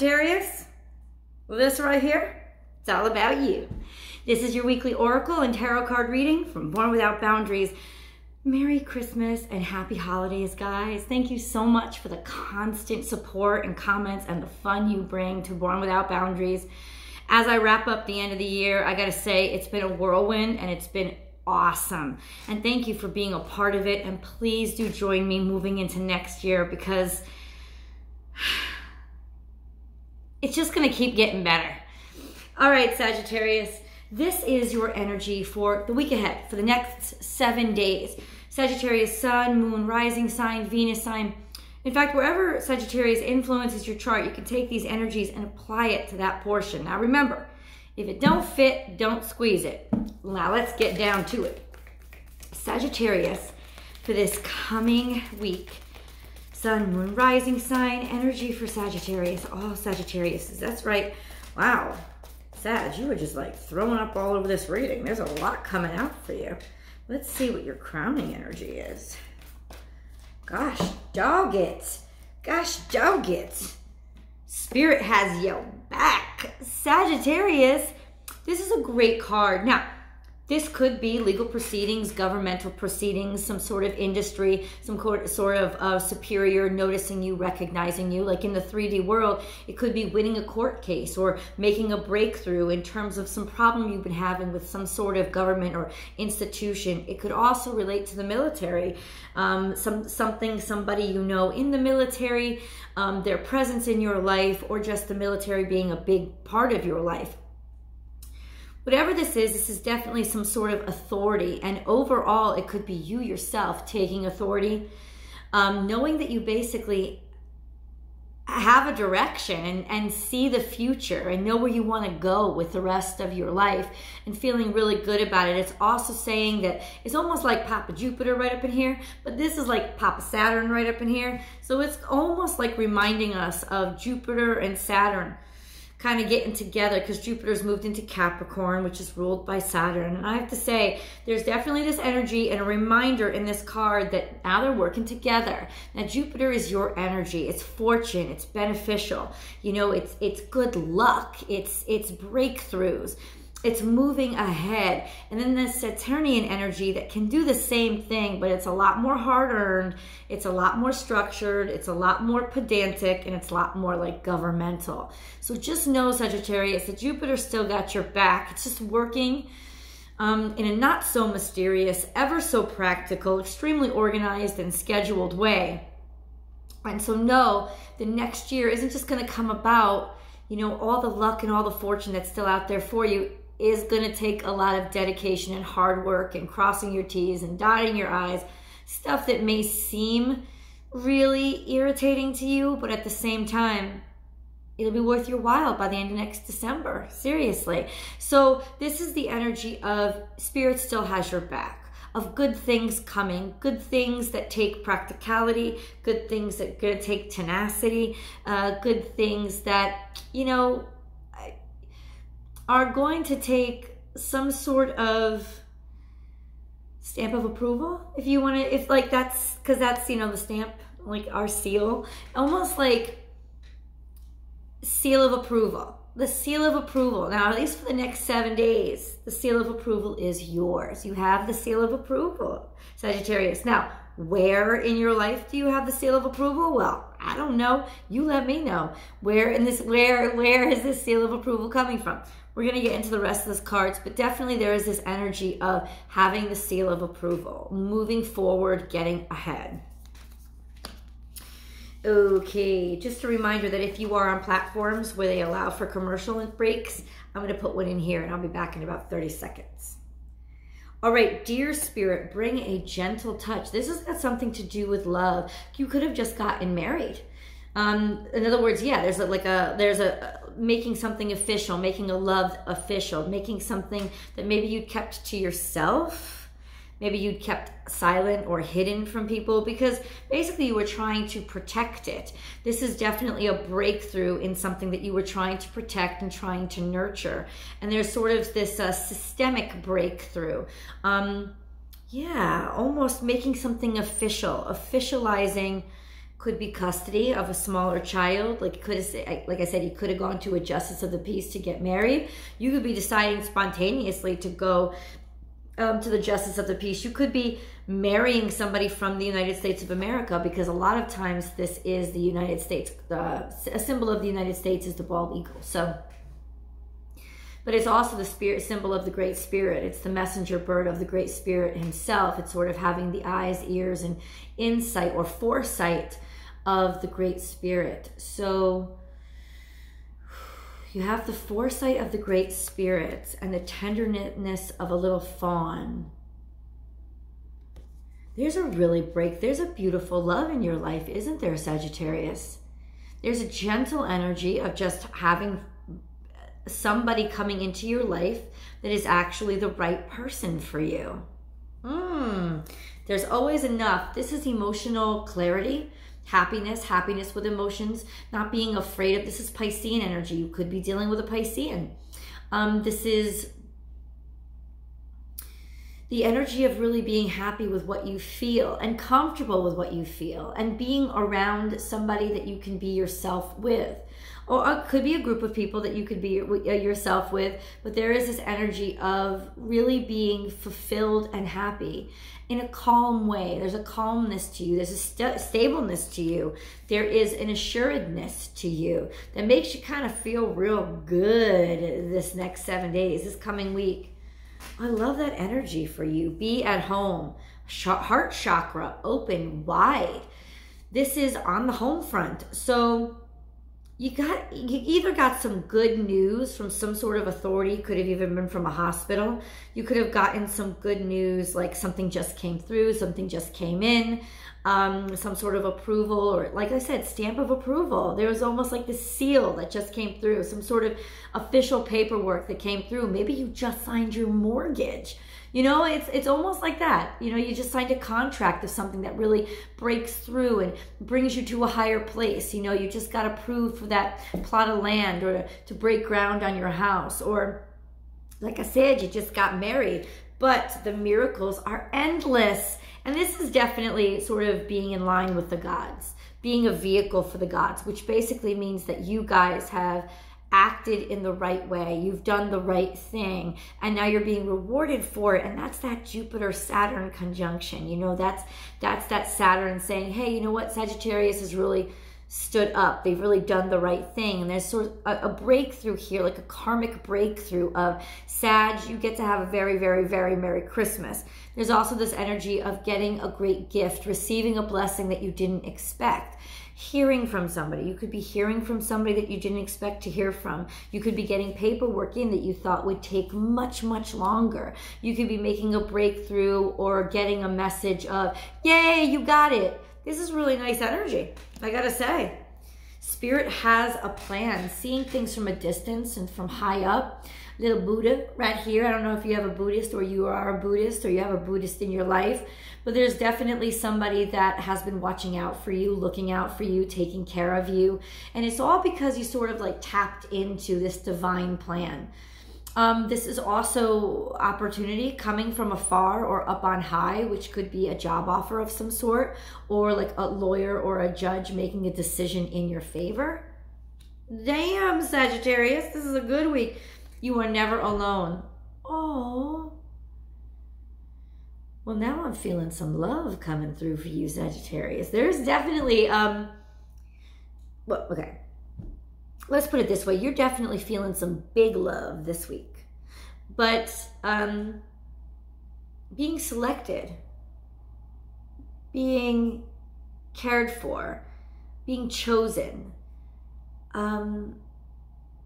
Sagittarius? This right here, it's all about you. This is your weekly oracle and tarot card reading from Born Without Boundaries. Merry Christmas and happy holidays, guys. Thank you so much for the constant support and comments and the fun you bring to Born Without Boundaries. As I wrap up the end of the year, I gotta say it's been a whirlwind and it's been awesome. And thank you for being a part of it. And please do join me moving into next year because it's just going to keep getting better. All right, Sagittarius, this is your energy for the week ahead, for the next seven days. Sagittarius, Sun, Moon, Rising sign, Venus sign. In fact, wherever Sagittarius influences your chart, you can take these energies and apply it to that portion. Now remember, if it don't fit, don't squeeze it. Now let's get down to it. Sagittarius, for this coming week, Sun, Moon, Rising sign, energy for Sagittarius. All Sagittarius. That's right. Wow. Sag, you were just like throwing up all over this reading. There's a lot coming out for you. Let's see what your crowning energy is. Gosh, dog it. Gosh, dog it. Spirit has your back. Sagittarius, this is a great card. Now, this could be legal proceedings, governmental proceedings, some sort of industry, some sort of uh, superior noticing you, recognizing you. Like in the 3D world, it could be winning a court case or making a breakthrough in terms of some problem you've been having with some sort of government or institution. It could also relate to the military, um, some something somebody you know in the military, um, their presence in your life, or just the military being a big part of your life whatever this is, this is definitely some sort of authority. And overall, it could be you yourself taking authority, um, knowing that you basically have a direction and, and see the future and know where you want to go with the rest of your life and feeling really good about it. It's also saying that it's almost like Papa Jupiter right up in here, but this is like Papa Saturn right up in here. So it's almost like reminding us of Jupiter and Saturn kind of getting together because Jupiter's moved into Capricorn, which is ruled by Saturn. And I have to say, there's definitely this energy and a reminder in this card that now they're working together. Now Jupiter is your energy. It's fortune. It's beneficial. You know, it's it's good luck. It's it's breakthroughs it's moving ahead. And then the Saturnian energy that can do the same thing, but it's a lot more hard earned, it's a lot more structured, it's a lot more pedantic, and it's a lot more like governmental. So just know, Sagittarius, that Jupiter still got your back. It's just working um, in a not so mysterious, ever so practical, extremely organized and scheduled way. And so know the next year isn't just going to come about you know, all the luck and all the fortune that's still out there for you is going to take a lot of dedication and hard work and crossing your T's and dotting your I's, stuff that may seem really irritating to you, but at the same time, it'll be worth your while by the end of next December. Seriously. So, this is the energy of spirit still has your back. Of good things coming, good things that take practicality, good things that gonna take tenacity, uh, good things that, you know, are going to take some sort of stamp of approval if you want to if like that's because that's you know the stamp like our seal. Almost like seal of approval. The seal of approval. Now at least for the next seven days the seal of approval is yours. You have the seal of approval sagittarius. Now where in your life do you have the seal of approval? Well i don't know. You let me know. Where in this where where is this seal of approval coming from we're going to get into the rest of this cards, but definitely there is this energy of having the seal of approval, moving forward, getting ahead. Okay, just a reminder that if you are on platforms where they allow for commercial breaks, I'm going to put one in here and I'll be back in about 30 seconds. All right, dear spirit, bring a gentle touch. This has got something to do with love. You could have just gotten married. Um, in other words, yeah, there's a, like a there's a making something official, making a love official, making something that maybe you'd kept to yourself. Maybe you'd kept silent or hidden from people because basically you were trying to protect it. This is definitely a breakthrough in something that you were trying to protect and trying to nurture. And there's sort of this uh, systemic breakthrough. Um, yeah, almost making something official, officializing could be custody of a smaller child. Like could like I said, you could have gone to a justice of the peace to get married. You could be deciding spontaneously to go um, to the justice of the peace. You could be marrying somebody from the United States of America because a lot of times this is the United States. Uh, a symbol of the United States is the bald eagle. So but it's also the spirit symbol of the great spirit it's the messenger bird of the great spirit himself it's sort of having the eyes ears and insight or foresight of the Great Spirit. So you have the foresight of the Great Spirit and the tenderness of a little fawn. There's a really break, there's a beautiful love in your life, isn't there, Sagittarius? There's a gentle energy of just having somebody coming into your life that is actually the right person for you. Hmm. There's always enough. This is emotional clarity happiness, happiness with emotions, not being afraid of this is Piscean energy. You could be dealing with a Piscean. Um, this is the energy of really being happy with what you feel and comfortable with what you feel and being around somebody that you can be yourself with or it could be a group of people that you could be uh, yourself with but there is this energy of really being fulfilled and happy in a calm way. There's a calmness to you. There's a st- stableness to you. There is an assuredness to you that makes you kind of feel real good this next seven days this coming week. I love that energy for you. Be at home. Heart chakra open wide. This is on the home front. So you got you either got some good news from some sort of authority could have even been from a hospital. You could have gotten some good news like something just came through something just came in um, some sort of approval or like i said stamp of approval. There was almost like this seal that just came through some sort of official paperwork that came through. Maybe you just signed your mortgage you know, it's it's almost like that. You know, you just signed a contract of something that really breaks through and brings you to a higher place. You know, you just got approved for that plot of land or to break ground on your house or like I said, you just got married. But the miracles are endless. And this is definitely sort of being in line with the gods, being a vehicle for the gods, which basically means that you guys have acted in the right way, you've done the right thing, and now you're being rewarded for it. And that's that Jupiter Saturn conjunction. You know, that's that's that Saturn saying, hey, you know what, Sagittarius has really stood up. They've really done the right thing. And there's sort of a, a breakthrough here, like a karmic breakthrough of Sag, you get to have a very, very, very Merry Christmas. There's also this energy of getting a great gift, receiving a blessing that you didn't expect hearing from somebody. You could be hearing from somebody that you didn't expect to hear from. You could be getting paperwork in that you thought would take much, much longer. You could be making a breakthrough or getting a message of, yay, you got it. This is really nice energy, I gotta say. Spirit has a plan, seeing things from a distance and from high up little Buddha right here. I don't know if you have a Buddhist or you are a Buddhist or you have a Buddhist in your life, but there's definitely somebody that has been watching out for you, looking out for you, taking care of you. And it's all because you sort of like tapped into this divine plan. Um, this is also opportunity coming from afar or up on high, which could be a job offer of some sort, or like a lawyer or a judge making a decision in your favor. Damn, Sagittarius, this is a good week. You are never alone. Oh. Well, now I'm feeling some love coming through for you, Sagittarius. There's definitely, um, well, okay. Let's put it this way. You're definitely feeling some big love this week. But, um, being selected, being cared for, being chosen, um,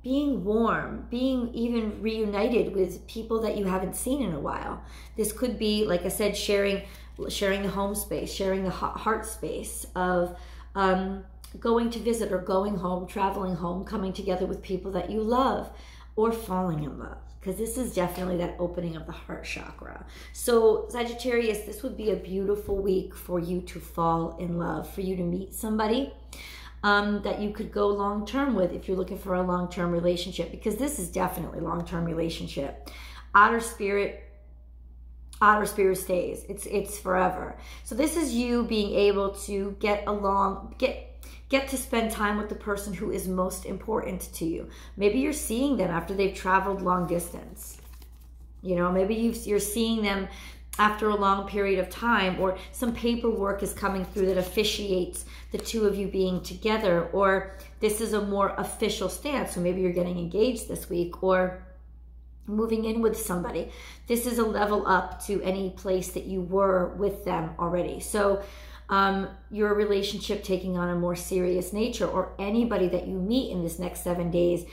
being warm, being even reunited with people that you haven't seen in a while. This could be, like I said, sharing sharing the home space, sharing the heart space of um, going to visit or going home, traveling home, coming together with people that you love, or falling in love. Because this is definitely that opening of the heart chakra. So, Sagittarius, this would be a beautiful week for you to fall in love, for you to meet somebody um, that you could go long term with if you're looking for a long term relationship, because this is definitely long term relationship. Otter spirit outer spirit stays. It's it's forever. So this is you being able to get along, get get to spend time with the person who is most important to you. Maybe you're seeing them after they've traveled long distance. You know, maybe you you are seeing them after a long period of time, or some paperwork is coming through that officiates the two of you being together, or this is a more official stance. So maybe you're getting engaged this week, or moving in with somebody. This is a level up to any place that you were with them already. So, um, your relationship taking on a more serious nature, or anybody that you meet in this next seven days,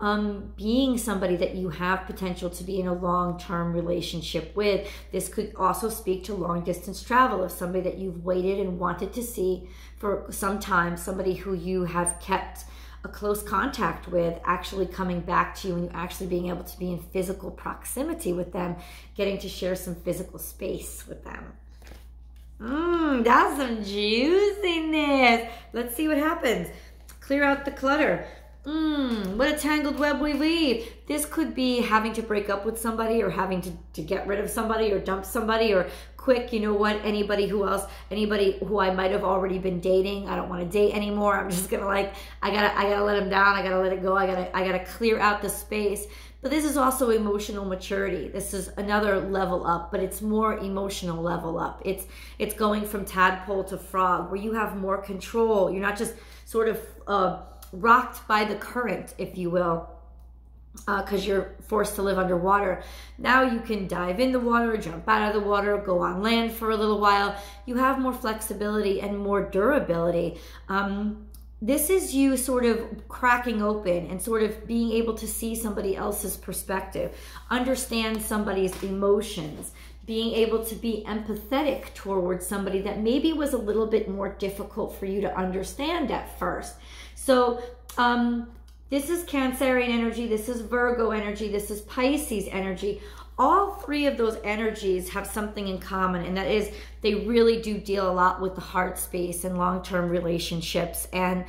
um, being somebody that you have potential to be in a long term relationship with. This could also speak to long distance travel of somebody that you've waited and wanted to see for some time, somebody who you have kept a close contact with actually coming back to you and you actually being able to be in physical proximity with them, getting to share some physical space with them. Mmm, that's some juiciness. Let's see what happens. Clear out the clutter. Mmm, what a tangled web we weave. This could be having to break up with somebody or having to, to get rid of somebody or dump somebody or quick, you know what, anybody who else, anybody who I might have already been dating, I don't want to date anymore. I'm just gonna like, I gotta, I gotta let him down. I gotta let it go. I gotta, I gotta clear out the space. But this is also emotional maturity. This is another level up, but it's more emotional level up. It's, it's going from tadpole to frog where you have more control. You're not just sort of, uh, rocked by the current, if you will, because uh, you're forced to live underwater. Now you can dive in the water, jump out of the water, go on land for a little while. You have more flexibility and more durability. Um, this is you sort of cracking open and sort of being able to see somebody else's perspective, understand somebody's emotions, being able to be empathetic towards somebody that maybe was a little bit more difficult for you to understand at first. So, um, this is Cancerian energy, this is Virgo energy, this is Pisces energy. All three of those energies have something in common, and that is they really do deal a lot with the heart space and long term relationships and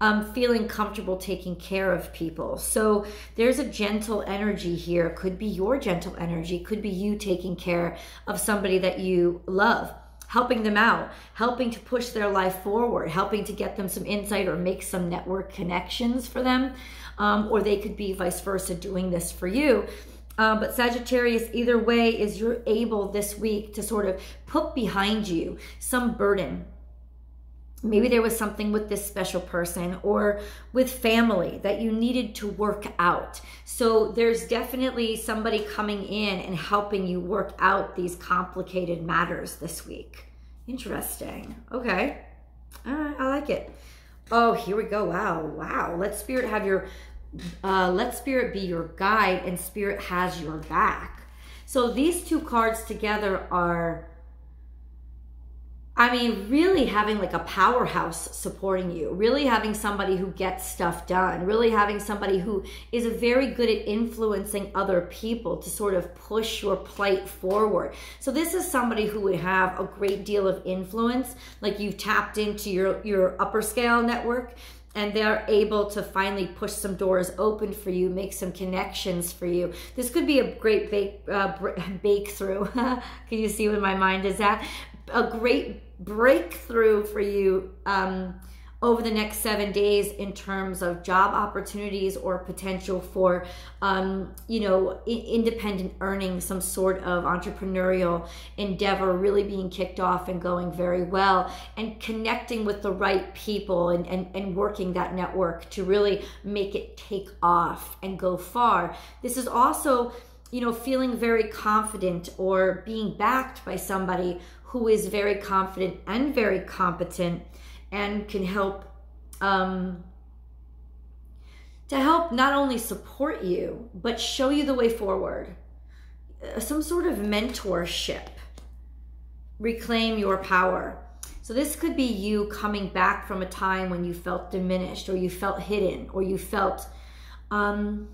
um, feeling comfortable taking care of people. So there's a gentle energy here. Could be your gentle energy, could be you taking care of somebody that you love helping them out, helping to push their life forward, helping to get them some insight or make some network connections for them. Um, or they could be vice versa doing this for you. Uh, but Sagittarius, either way, is you're able this week to sort of put behind you some burden, maybe there was something with this special person or with family that you needed to work out. So there's definitely somebody coming in and helping you work out these complicated matters this week. Interesting. Okay. I like it. Oh, here we go. Wow, wow. Let spirit have your uh let spirit be your guide and spirit has your back. So these two cards together are I mean, really having like a powerhouse supporting you, really having somebody who gets stuff done, really having somebody who is very good at influencing other people to sort of push your plight forward. So this is somebody who would have a great deal of influence, like you've tapped into your your upper scale network and they're able to finally push some doors open for you, make some connections for you. This could be a great bake, uh, bake through. Can you see where my mind is at? A great breakthrough for you um, over the next seven days in terms of job opportunities or potential for um, you know independent earning some sort of entrepreneurial endeavor really being kicked off and going very well and connecting with the right people and, and, and working that network to really make it take off and go far. This is also you know feeling very confident or being backed by somebody who is very confident and very competent and can help um, to help not only support you but show you the way forward. Uh, some sort of mentorship. Reclaim your power. So this could be you coming back from a time when you felt diminished or you felt hidden or you felt um,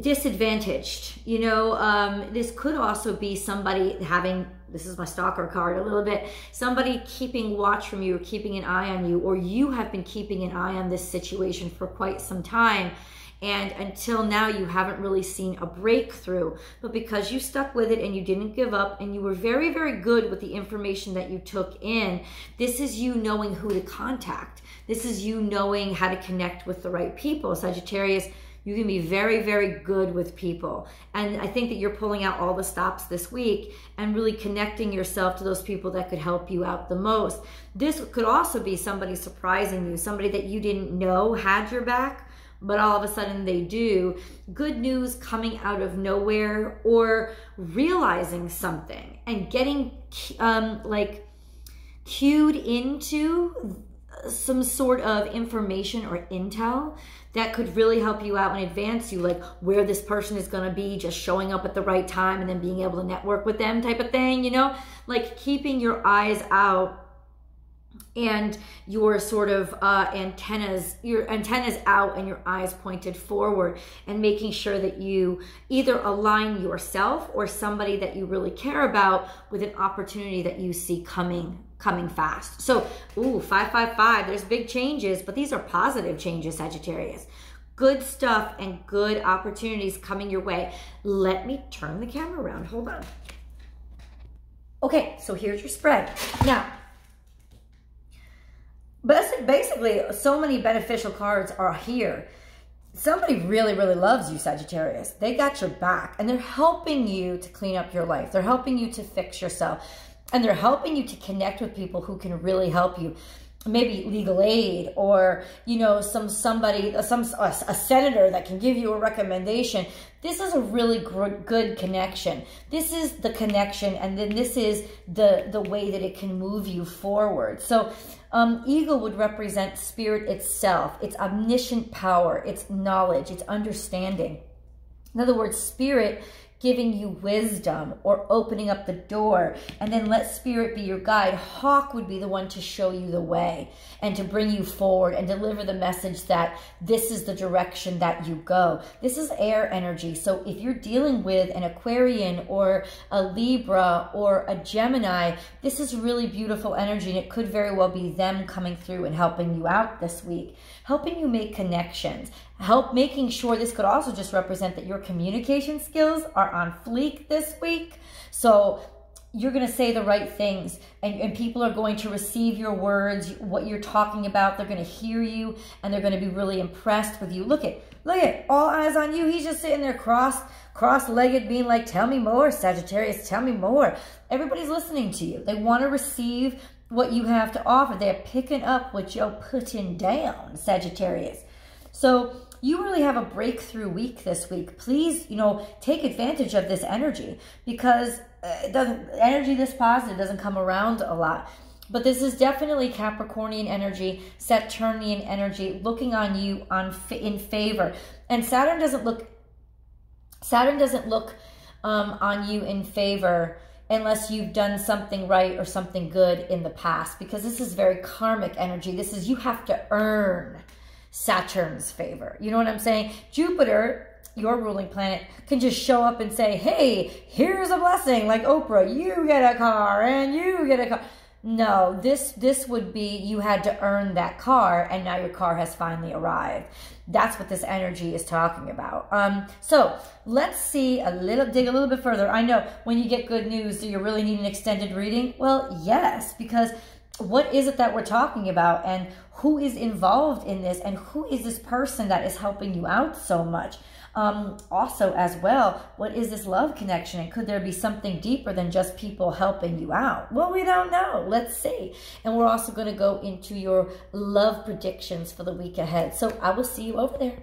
disadvantaged. You know um, this could also be somebody having this is my stalker card a little bit somebody keeping watch from you or keeping an eye on you or you have been keeping an eye on this situation for quite some time And until now, you haven't really seen a breakthrough. But because you stuck with it and you didn't give up and you were very, very good with the information that you took in, this is you knowing who to contact. This is you knowing how to connect with the right people. Sagittarius, you can be very, very good with people. And I think that you're pulling out all the stops this week and really connecting yourself to those people that could help you out the most. This could also be somebody surprising you, somebody that you didn't know had your back, but all of a sudden they do. Good news coming out of nowhere or realizing something and getting um, like cued into some sort of information or intel that could really help you out and advance you, like where this person is going to be, just showing up at the right time and then being able to network with them, type of thing, you know, like keeping your eyes out and your sort of uh, antennas, your antennas out and your eyes pointed forward, and making sure that you either align yourself or somebody that you really care about with an opportunity that you see coming coming fast. So, ooh, 555, there's big changes, but these are positive changes, Sagittarius. Good stuff and good opportunities coming your way. Let me turn the camera around. Hold on. Okay, so here's your spread. Now, basically, so many beneficial cards are here. Somebody really, really loves you, Sagittarius. They got your back and they're helping you to clean up your life. They're helping you to fix yourself and they're helping you to connect with people who can really help you maybe legal aid or you know some somebody some a, a senator that can give you a recommendation. This is a really good connection. This is the connection and then this is the the way that it can move you forward. So um, eagle would represent spirit itself. Its omniscient power. Its knowledge. Its understanding. In other words spirit giving you wisdom or opening up the door. And then let spirit be your guide. Hawk would be the one to show you the way and to bring you forward and deliver the message that this is the direction that you go. This is air energy. So if you're dealing with an Aquarian or a Libra or a Gemini, this is really beautiful energy and it could very well be them coming through and helping you out this week, helping you make connections, help making sure this could also just represent that your communication skills are on fleek this week. So you're going to say the right things and, and people are going to receive your words, what you're talking about. They're going to hear you and they're going to be really impressed with you. Look at, look at all eyes on you. He's just sitting there cross, cross-legged being like, tell me more, Sagittarius, tell me more. Everybody's listening to you. They want to receive what you have to offer. They're picking up what you're putting down, Sagittarius. So you really have a breakthrough week this week. Please, you know, take advantage of this energy because uh, it doesn't energy this positive doesn't come around a lot. But this is definitely Capricornian energy, Saturnian energy, looking on you on in favor. And Saturn doesn't look Saturn doesn't look um, on you in favor unless you've done something right or something good in the past because this is very karmic energy. This is you have to earn Saturn's favor. You know what I'm saying? Jupiter, your ruling planet, can just show up and say, hey, here's a blessing, like Oprah, you get a car and you get a car. No, this this would be you had to earn that car and now your car has finally arrived. That's what this energy is talking about. Um, so let's see a little, dig a little bit further. I know when you get good news, do you really need an extended reading? Well, yes, because what is it that we're talking about and who is involved in this and who is this person that is helping you out so much? Um, also as well what is this love connection and could there be something deeper than just people helping you out? Well we don't know. Let's see. And we're also going to go into your love predictions for the week ahead. So i will see you over there